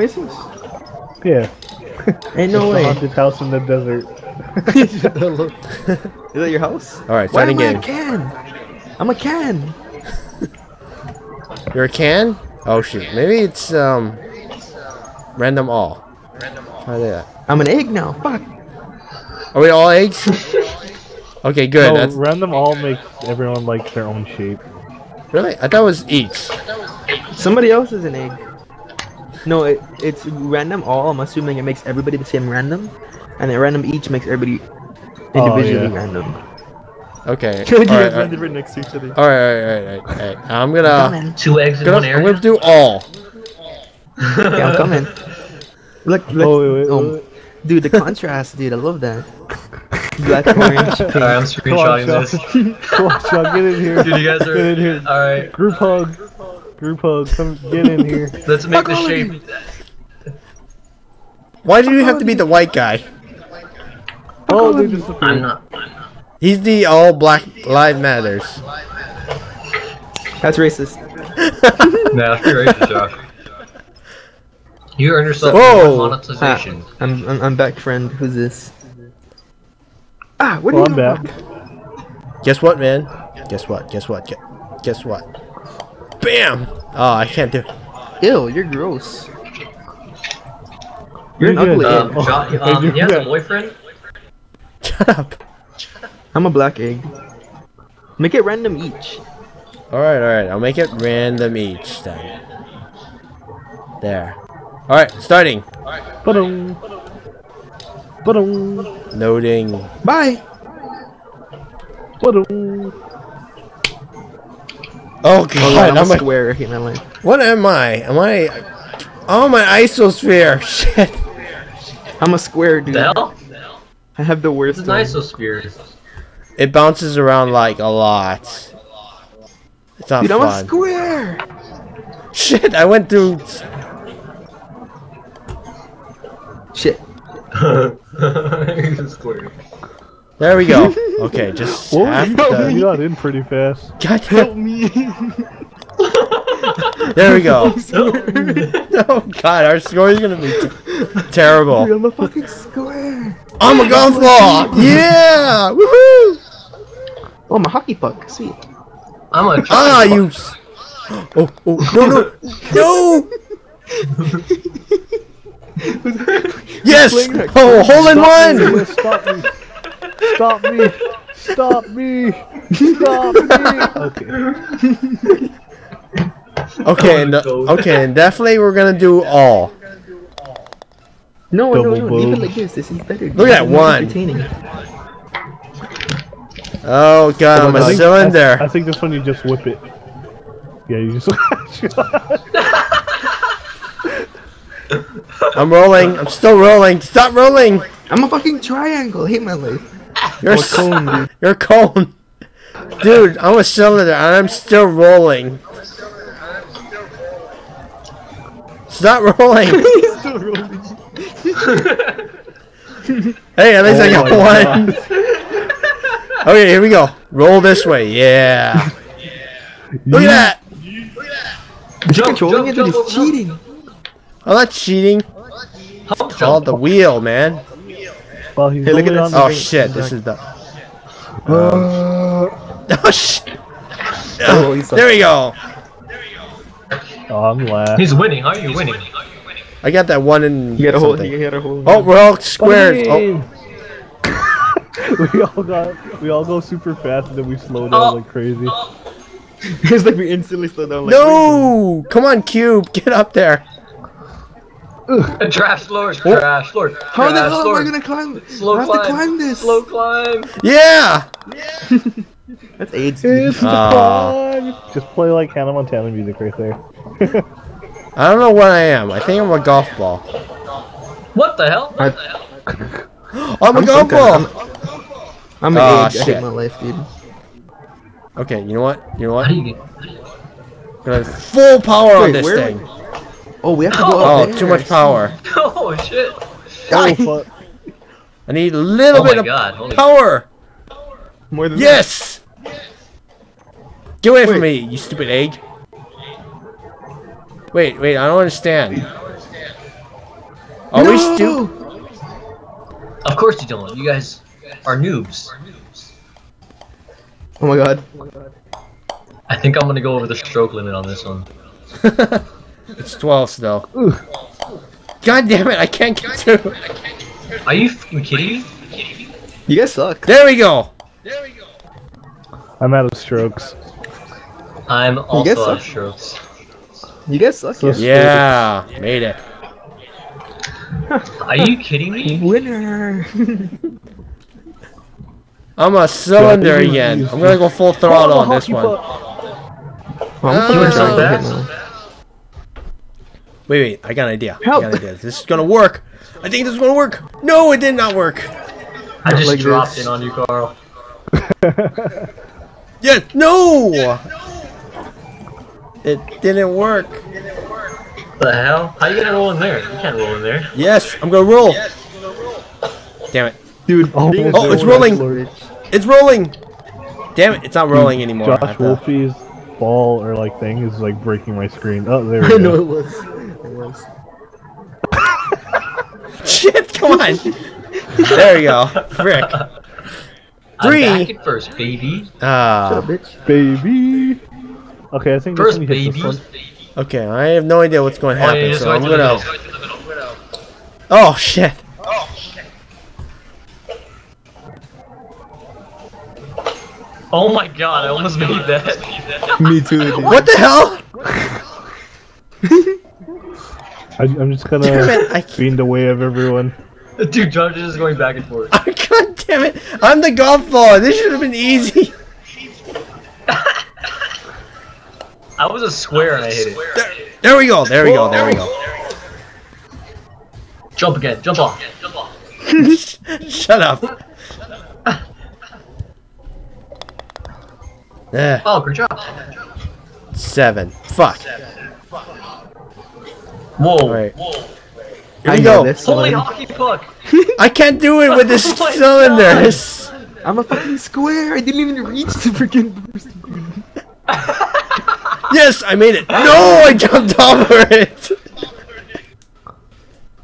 Oasis? Yeah. Ain't no way. haunted house in the desert. Is that your house? Alright, Why starting am I a can? I'm a can. You're a can? Oh shit. Maybe it's um random all. Try that. I'm an egg now. Fuck. Are we all eggs? Okay, good. no, That's random all makes everyone like their own shape. really. I thought it was each. Somebody else is an egg. No, it, it's random all. I'm assuming it makes everybody the same random, and then random each makes everybody Oh, individually yeah. random. Okay. you Alright, guys alright, landed right next to each other. alright, alright, alright, alright. I'm gonna, coming. Two eggs in gonna one I'm gonna do all. Okay, I'm coming. Look, look. Oh, wait, wait, oh, wait. dude, the contrast, dude. I love that. Black, orange, pink. Alright, I'm screenshotting this. Come on, Sean, get in here. Dude, you guys are. Get in here. Alright, Group hug. Group hug. Come get in here. let's make the shape. Why do you have to be the white guy? Oh, they just I'm not. He's the all black lives matters. That's racist. Nah, that's pretty racist, Josh. You earned yourself Whoa. monetization. Ah, I'm, I'm, I'm back, friend. Who's this? Ah, what are you I'm back. Guess what, man? Guess what? Guess what? Guess, guess what? Bam! Oh, I can't do it. Ew, you're gross. You're an You're ugly good. Um, egg. Um, you're he has a good. boyfriend? Shut up. I'm a black egg. Make it random each. Alright, alright. I'll make it random each then. There. Alright, starting. Ba-dum. Ba-dum. Loading. Bye. Ba-dum. Oh Oh, god, I'm a, square. I hate my life. what am I? Am I... Oh, my isosphere! Shit! I'm a square, dude. The hell? I have the worst. It's an isosphere. It bounces around like a lot. It's not Dude, I'm a square. Shit, I went through... Shit. He's a square. There we go. Okay, just Whoa, half you got, you got in pretty fast. God Help me. There we go. oh god, our score is gonna be t- terrible. I'm a fucking square. I'm a golf ball! Yeah! Woohoo! Oh, my hockey puck. Sweet. I'm a Ah, you... Oh, oh, no, no, no! Yes! Oh, hole in one! Stop me. Stop me. Stop me. Okay. Okay, and, uh, okay, and definitely we're gonna do all. No, no, Double no. Leave it like this. This is better. Look at that one. Oh god, I'm I a think- cylinder. I, I think this one you just whip it. Yeah, you just. I'm rolling. I'm still rolling. Stop rolling. I'm a fucking triangle. I hate my life. You're a cone, dude. You're a cone. Dude, I'm a cylinder and I'm still rolling. Stop rolling. He's still rolling. Hey, at least I Oh got my one. okay, here we go. Roll this way. Yeah. Look at that. jump, Controlling jump, it, jump, jump, cheating. I'm not cheating. jump, Called the wheel, man. Well, he's Hey, look at this. on Oh shit, bring this back. is the. Uh, Oh shit. Oh, he sucks. There we go. oh, I'm last. He's winning. How are you winning? I got that one in. You got a hold. something. You gotta hold. Oh, we're all squared. Oh, we all got. We all go super fast and then we slow down Oh. like crazy. it's like we instantly slow down. Like, no! Come on, Cube, get up there. Trash Lord, oh. Trash Lord, How the Trash hell am I gonna climb? Slow I have climb. to climb this. Slow climb. Yeah. yeah. That's AIDS. dude. It's the ah. Aw. Just play like Hannah Montana music right there. I don't know what I am. I think I'm a golf ball. What the hell? I... the hell? I'm, a I'm golf some kind ball. of- I'm an Aw, egg. I shit. hate my life, dude. Okay, you know what? You know what? do you? Gonna full power on Wait, this where- thing. Oh, we have to go Oh, up Oh, there. too much power. Oh shit! Oh, fuck. I need a little Oh bit my of god! Holy power. More than Yes. Get away from me, you stupid egg. Wait, wait, I don't understand. Are we No! still? Of course you don't. You guys are noobs. Oh my god. I think I'm gonna go over the stroke limit on this one. It's 12 still. God damn it, I can't get through. Are you fucking kidding me? You guys suck. There we go. There we go. I'm out of strokes. I'm guys also out suck. of strokes. You guys suck. So yeah. Yeah, made it. Are you kidding me? Winner. I'm a cylinder Yeah, again. I'm gonna go full throttle Oh, on this one. Oh, I'm You fucking went so trying to hit fast. now. Wait, wait, I got an idea. Help. I got an idea. This is gonna work. I think this is gonna work. No, it did not work. I just like dropped this. in on you, Carl. Yes, no. It didn't work. The hell? How you gonna roll in there? You can't roll in there. Yes, I'm gonna roll. Damn it. Dude, Oh, being a oh, it's rolling. It's rolling. Damn it, it's not rolling anymore. I Josh Wolfie's ball or like thing is like breaking my screen. Oh, there I we go. it was. It was. Shit, come on. there you go. Frick. Three. I'm back at first, baby. Ah. up, bitch. Baby. Okay, I think this First, one hits baby. this one. Okay, I have no idea what's going to Oh, happen, yeah, so I'm gonna. middle, go through the. Oh shit. Oh my god, I almost made that. Me too. What the hell? I, I'm just gonna it, I be in the way of everyone. Dude, Josh is just going back and forth. Oh, God damn it! I'm the golf ball. This should have been easy. I was a square and I hit it. There, there we go. There we go. There we go. Jump again, jump off. Shut up. Oh, good job. seven. Fuck. Whoa. Alright. Here I we go. this Holy one. hockey puck. I can't do it with this Oh my cylinders. I'm a fucking square. I didn't even reach the freaking first. Yes, I made it. No, I jumped over it.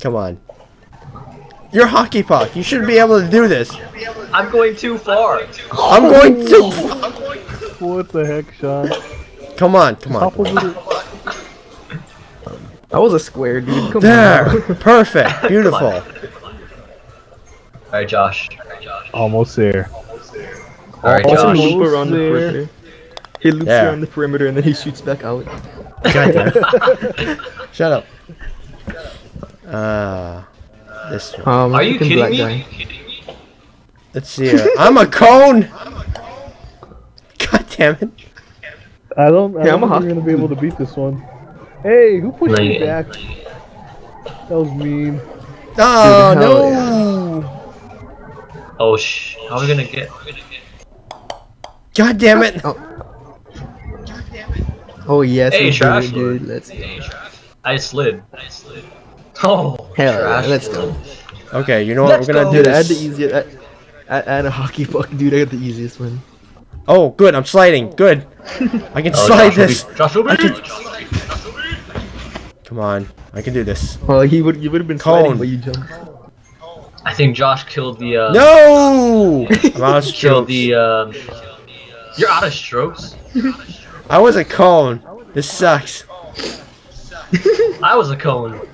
Come on. You're hockey puck. You should be able to do this. I'm going too far. I'm going to. What the heck, Sean? Come on, come on. Hop Come on. over the- I was a square, dude. Come There, on. perfect, beautiful. Alright, Josh. Almost there. Alright, Watch him Josh. loop around the There. perimeter. He loops There. around the perimeter and then he shoots back out. God damn it. Shut up. Uh, this one. Um, Are you fucking kidding black me? guy. Let's see here. I'm a cone. God damn it. I don't. I Hey, I'm don't a think we're gonna be able to beat this one. Hey, who pushed me back? That was mean. Oh Dude, hell no. Oh, sh. How are we gonna get. God damn it. Oh, oh yes, Hey, we do trash it, dude. Let's go. I slid. I slid. Oh, Hell yeah, trash let's load. go. Okay, you know what? Let's We're gonna go. do Dude, I had the easiest. I, I, I had a hockey puck, dude. I got the easiest one. Oh, good. I'm sliding. Good. I can Oh, slide Josh will this. be- Josh will be- I can- Come on. I can do this. Well, he would. You would have been Cone. but you jumped. I think Josh killed the. Uh, No. I'm out of Killed the. Um, you're out of strokes. I was a cone. This sucks. I was a cone.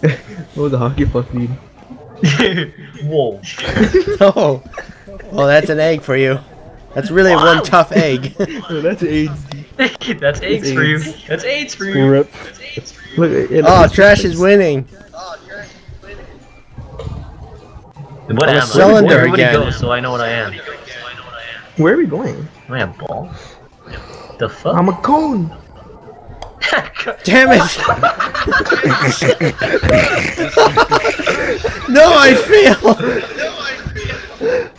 What was a hockey puck, dude? Whoa. No. Well, that's an egg for you. That's really one tough egg. Oh, that's AIDS. That's AIDS for you. That's AIDS for you. Rip. Look, it, it oh, trash is winning. What I'm a am I? cylinder Everybody again. Go, so I know what I am. Where are we going? Am I a ball? The fuck? I'm a cone. Damn it! no, I failed.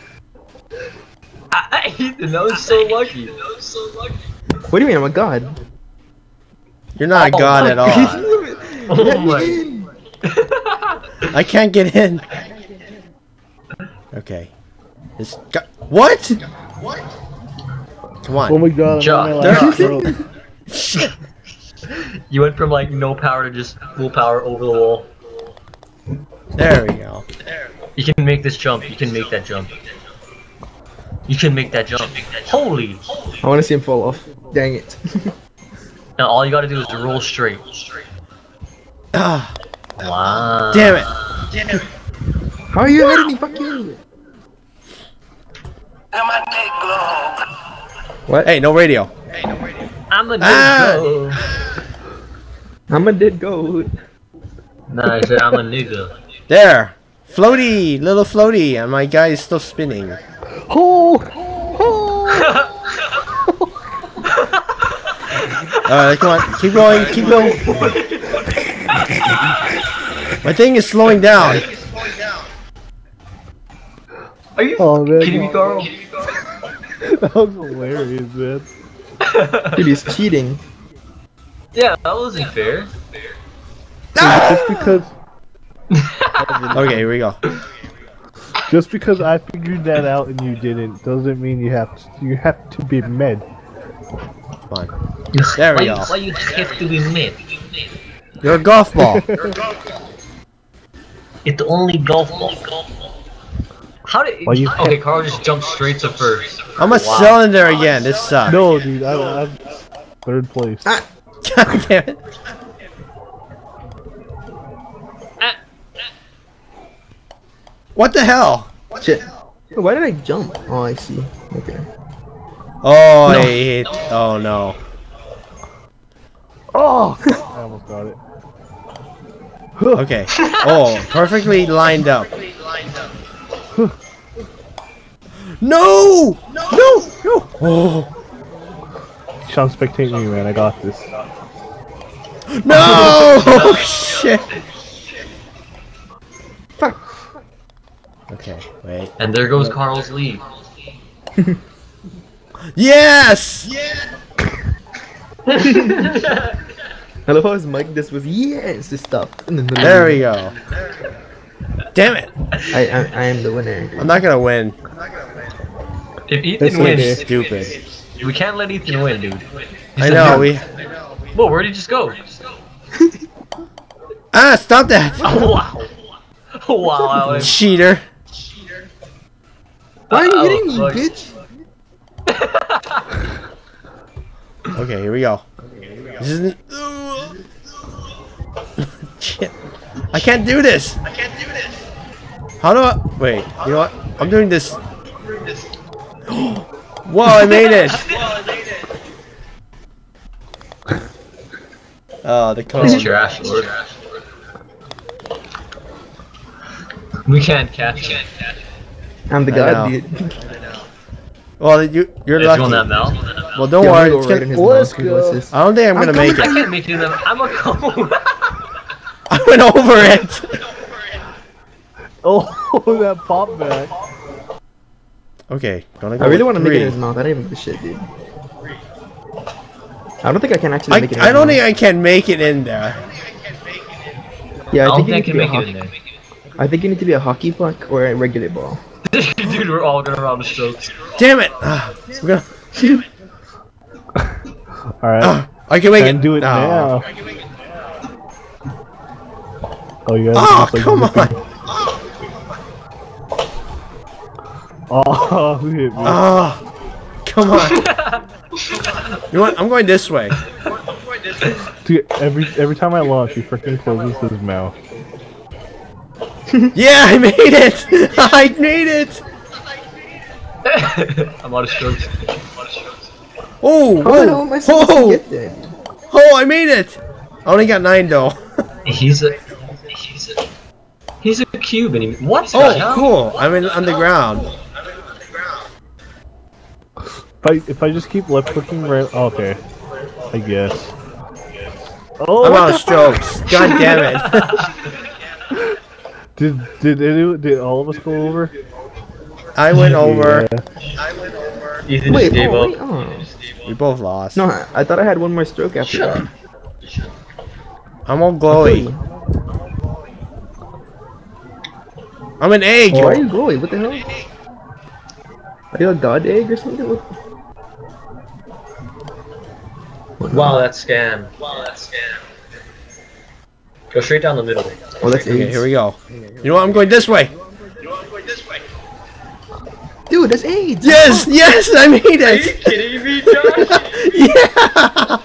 I, I, that was so lucky. What do you mean? I'm a god. You're not a Oh, god at all. Oh my. I can't get in. Okay. This go- what? Come on. Oh on. my god, I'm Josh. on my There- last throat. Shit. You went from like no power to just full power over the wall. There we go. You can make this jump. You can make that jump. You can make that jump. Holy! I want to see him fall off. Dang it. Now all you gotta do is roll straight. Ah, Wow. damn it. How are you ahead of me? Fuck you. I'm a dead goat! What? Hey, no radio. I'm a Ah! nigga. I'm a dead goat. Nah, I said I'm a nigga. There. Floaty, little floaty, and my guy is still spinning. Oh! Oh! Alright, come on, keep going, keep going. My thing is slowing down. Are you Oh man, kidding me, Carl? that was hilarious, man. Dude, he's cheating. Yeah, that wasn't fair. Just because, Okay, here we go. Just because I figured that out and you didn't, doesn't mean you have to. You have to be med. Come on. There we why, go. Why you have to be mid? You're a golf ball. It's only golf ball. How did? Why you- okay, Carl just jumped straight to first. I'm a Wow. cylinder again. This sucks. No, dude, I, I'm third place. Ah, God damn it. What the hell? shit. Why did I jump? Oh, I see. Okay. Oh, I hate. Oh no. Oh! I almost got it. Okay. Oh, perfectly lined up. No! No! No! Oh. Sean, spectate me, man. I got this. No! Oh, shit. Okay, wait. And there goes Carl's lead. Yes! I love how his mic this was yes this stuff. And then the There we go. Damn it! I, I I am the winner. I'm not gonna win. If That's Ethan wins, okay. Stupid. we can't let Ethan win, dude. I know, we. Whoa, where did he just go? Ah, stop that! Oh, wow. Wow. Cheater. Why are you Uh-oh, hitting me, bitch? Okay, here we go. This isn't. Shit. I can't do this! I can't do this! How do I. Wait, you know what? I'm doing this. Whoa, I made it! Oh, the He's code. trash, Lord. We can't catch him. I'm the I god, know. dude. Well, you, you're Is lucky. that Mel? Well, don't Yeah, worry. gonna It's right gonna- his Let's mouth. go. I don't think I'm gonna make it. I it. can't make it. in the- I'm a cone. I went over it. Oh, that pop back. Okay, gonna go. I really want to make it in his mouth. I don't even give a shit, dude. I don't think I can actually I, make it. in I don't think I can make it in there. Yeah, I, I think don't you need think I to can be a it hockey. there. I think you need to be a hockey puck or a regular ball. Dude, we're all gonna round the strokes. Damn it! Ah, I'm gonna, Alright. ah, I can make Can it. do it Ah. now. Oh, you guys Oh, just, like, come on! Oh, who hit me? Ah, come on! you know what? I'm going this way. Dude, every every time I launch, he freaking closes his mouth. Yeah, I made it! I made it! I'm out of strokes. Oh, How the hell am I supposed to oh, get there? oh! I made it! I only got nine though. He's a. He's a. He's a cube and he. What? Oh, cool! I'm in underground. If I if I just keep left clicking right, okay, I guess. Oh, I'm out of strokes. God damn it! Fuck? Did did any, did all of us go over? I went over. Yeah. Ethan Wait, just gave oh, wait, oh. We both lost. No, I, I thought I had one more stroke after Shut that. up. I'm all glowy. I'm an egg. Why are you glowy? What the hell? Are you a god egg or something? What? Wow, that's scam. Wow, that's scam. Go straight down the middle. Oh, that's Okay, AIDS. here we go. You know what? I'm going this way. Dude, that's AIDS. Yes, yes, I made it. Are you kidding me, Josh? yeah.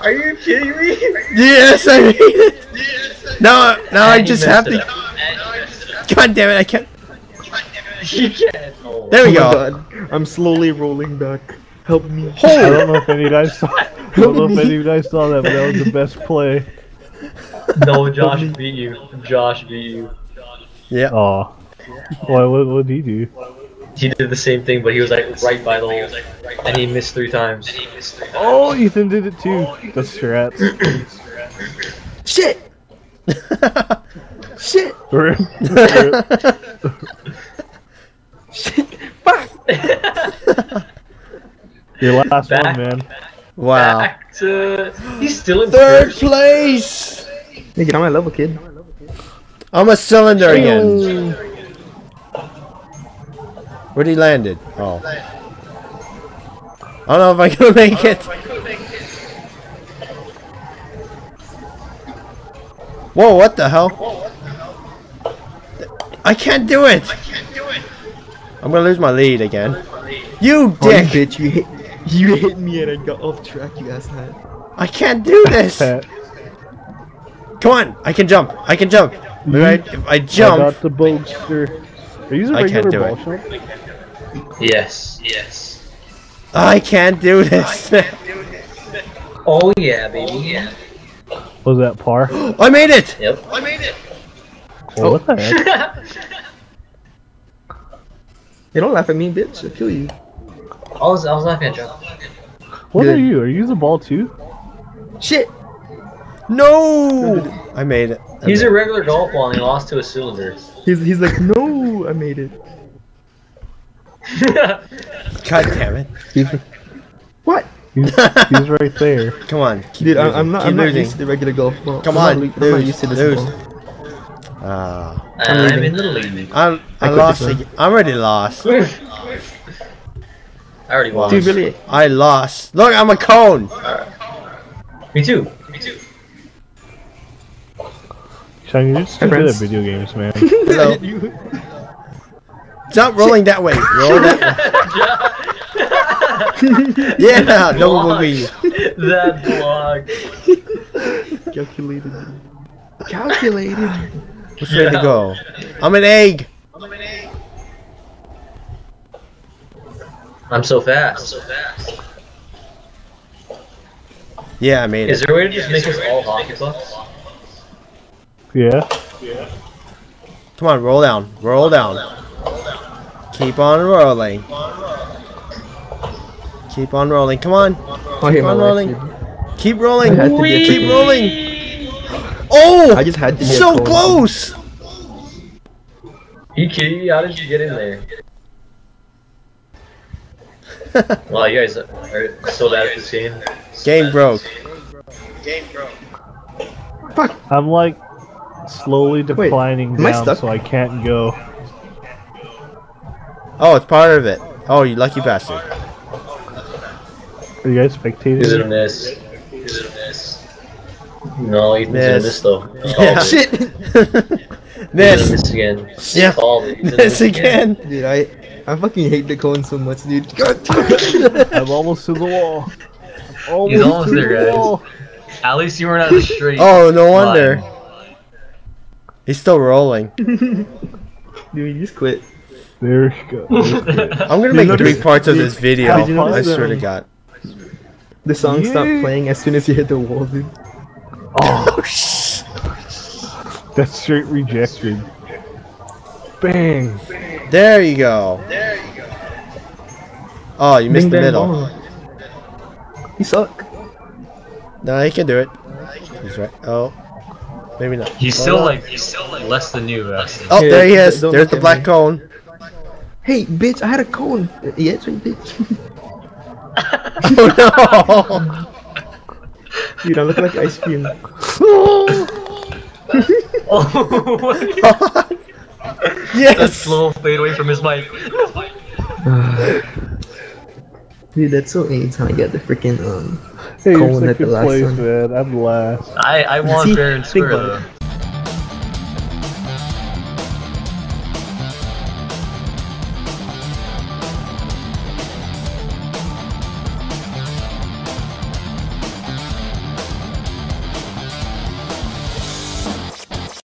Are you kidding me? Yes, I made it. Now, now I And just messed have to. up. And you messed it up. God damn it! I can't. You can't. Oh. There we Oh go. God. I'm slowly rolling back. Help me. I Holy. don't know if any of you guys saw. I don't know if any of you guys saw that, but that was the best play. No, Josh beat you. Josh beat you. Yeah. Aw. Why? What what did he do? He did the same thing, but he was like right by the hole, and he missed three times. Oh, Ethan did it too. The strats. Shit. Shit. Rip. Shit. Fuck. Your last Back. one, man. wow. Back to he's still in Third first. place. On my level, kid. I'm a cylinder again. Where'd he landed? Oh. I don't know if I can make it. Whoa, what the hell? I can't do it! I'm gonna lose my lead again. You Oh, dick! bitch, you hit, you hit me and I got off track, you ass hat. I can't do this! Pat, Come on, I can jump. I can jump. Right? If I I jump, got the boatster. Are you using I can't regular do ball it. shot? Yes. Yes. I can't do this. Oh yeah, baby. Yeah. Was that par? I made it. Yep. I made it. Oh, what the heck? Hey, don't laugh at me, bitch. I'll kill you. I was I was laughing at Josh. What Good. are you? Are you using ball too? Shit. No! I made it. I He's made a regular golf ball and he lost to a cylinder. He's, he's like, no, I made it. it. God damn it. He's, what? He's, he's right there. Come on. Keep Dude, I, losing. I'm not. Keep I'm not used to the regular golf ball. Come I'm on, Not, le- I'm not lose, used to this lose. ball. Ah. I'm leaving. in the lead. I, I, I lost. again. I'm already lost. I already won. Dude, really? I lost. Look, I'm a cone. Me too. Me too. Sean, you're just Hi, too good at video games, man. Hello. Stop rolling that way. Roll that way. Yeah, double Block. boogie. that blog. Calculated. Calculated. Which way to go? I'm an egg. I'm so fast. I'm so fast. Yeah, I made Is it. there a way to just make us all hockey bucks? Yeah. Yeah. Come on, roll down. Roll down. Keep on rolling. Keep on rolling. Come on. Oh, I Keep on rolling. dude. Keep rolling. I had to be a Keep chicken. rolling. Oh! I just had to be a so cone. close. you kidding me? How did you get in there? wow, you guys are so bad at this game. Game broke. Game broke. Fuck. I'm like slowly declining am I down, stuck? so I can't go. Oh, it's part of it. Oh, you lucky bastard. Are you guys spectating? Is it a miss? Is it a miss? No, Ethan's gonna Miss. miss though. He Yeah. called it. Shit. He's Miss. miss again. Yeah. called it. Miss again. Dude, I I fucking hate the cone so much, dude. God. I'm almost to the wall. I'm He's almost almost to there, the guys. wall. At least you weren't at the street. Oh, no wonder. line. He's still rolling. dude, you just quit. There we go. I'm gonna make three parts of this video. I notice swear to the- God. The song stopped playing as soon as you hit the wall, dude. Oh, that's straight rejected. Bang. There you go. There you go. Oh, you missed the middle. bong. You suck. No, he can do it. He's right. Oh, maybe not. He's still no. like he's still like less than you. Actually. Oh, there he is. don't There's the black me. cone. Hey, bitch, I had a cone. Yeah, it's right, bitch. Oh no! dude, I look like ice cream. Oh, no! that yes. slow fade away from his mic. Dude, that's so AIDS how I get the freaking um Hey, you're Colin at the second last place, one. man. I'm last. I I want See, fair and